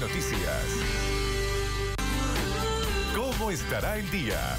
noticias. ¿Cómo estará el día?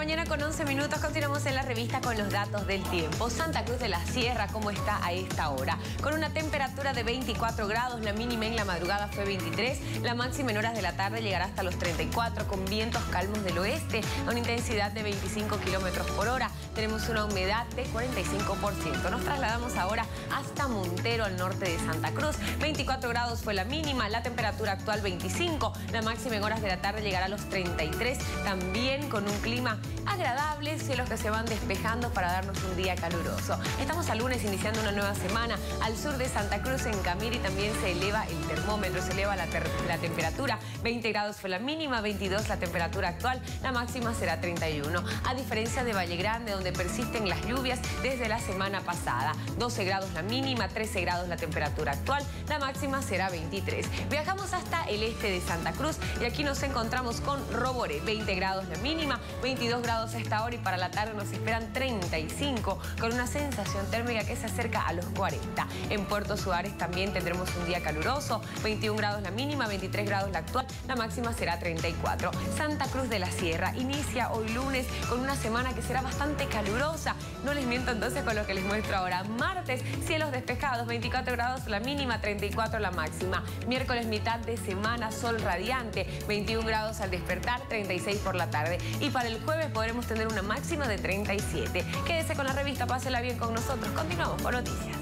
7 de la mañana con 11 minutos, continuamos en la revista con los datos del tiempo. Santa Cruz de la Sierra, ¿cómo está a esta hora? Con una temperatura de 24 grados, la mínima en la madrugada fue 23, la máxima en horas de la tarde llegará hasta los 34, con vientos calmos del oeste, a una intensidad de 25 kilómetros por hora. Tenemos una humedad de 45%. Nos trasladamos ahora hasta Montero, al norte de Santa Cruz. 24 grados fue la mínima, la temperatura actual 25, la máxima en horas de la tarde llegará a los 33, también con un clima agradable, cielos que se van despejando para darnos un día caluroso. Estamos al lunes iniciando una nueva semana. Al sur de Santa Cruz, en Camiri, también se eleva el termómetro, se eleva la, la temperatura. 20 grados fue la mínima, 22 la temperatura actual, la máxima será 31. A diferencia de Valle Grande, donde persisten las lluvias desde la semana pasada. 12 grados la mínima, 13 grados la temperatura actual, la máxima será 23. Viajamos hasta el este de Santa Cruz y aquí nos encontramos con Robore, 20 grados la mínima, 22 grados esta hora y para la tarde nos esperan 35 con una sensación térmica que se acerca a los 40. En Puerto Suárez también tendremos un día caluroso, 21 grados la mínima, 23 grados la actual, la máxima será 34. Santa Cruz de la Sierra inicia hoy lunes con una semana que será bastante calurosa. No les miento entonces con lo que les muestro ahora. Martes, cielos despejados, 24 grados la mínima, 34 la máxima. Miércoles, mitad de semana, sol radiante, 21 grados al despertar, 36 por la tarde. Y para el jueves podremos tener una máxima de 37. Quédese con la revista, pásela bien con nosotros. Continuamos con noticias.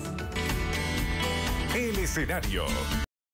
El escenario